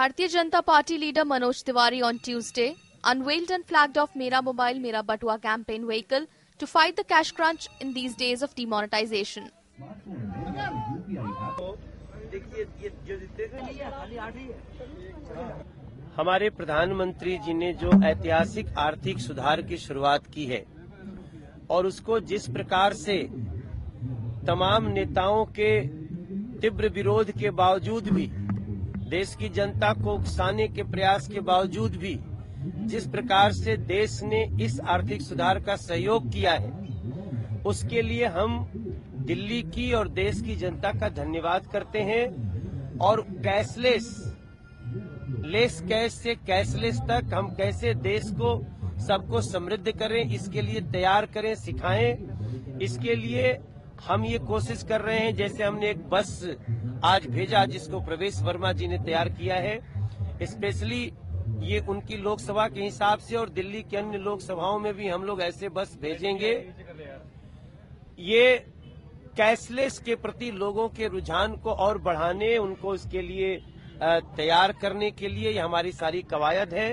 Bharatiya Janata Party leader Manoj Tiwari on Tuesday unveiled and flagged off मेरा mobile मेरा बटुआ campaign vehicle to fight the cash crunch in these days of demonetisation हमारे प्रधानमंत्री जी ने जो ऐतिहासिक आर्थिक सुधार की शुरुआत की है और उसको जिस प्रकार से तमाम नेताओं के तीव्र विरोध के बावजूद भी देश की जनता को उकसाने के प्रयास के बावजूद भी जिस प्रकार से देश ने इस आर्थिक सुधार का सहयोग किया है, उसके लिए हम दिल्ली की और देश की जनता का धन्यवाद करते हैं और कैशलेस, लेस कैश से कैशलेस तक हम कैसे देश को, सबको समृद्ध करें, इसके लिए तैयार करें, सिखाएँ। इसके लिए हम ये कोशिश कर रहे हैं, जैसे हमने एक बस आज भेजा, जिसको प्रवेश वर्मा जी ने तैयार किया है। स्पेशली ये उनकी लोकसभा के हिसाब से और दिल्ली की अन्य लोकसभाओं में भी हम लोग ऐसे बस भेजेंगे। ये कैशलेस के प्रति लोगों के रुझान को और बढ़ाने, उनको इसके लिए तैयार करने के लिए हमारी सारी कवायद है।